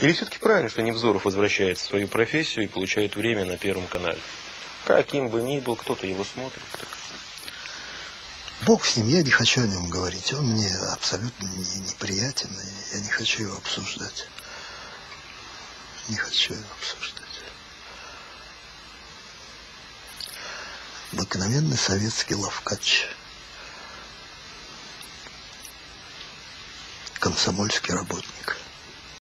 Или все-таки правильно, что Невзоров возвращается в свою профессию и получает время на Первом канале? Каким бы ни был, кто-то его смотрит. Так. Бог с ним, я не хочу о нем говорить. Он мне абсолютно не, неприятен, и я не хочу его обсуждать. Не хочу его обсуждать. Обыкновенный советский ловкач. Комсомольский работник.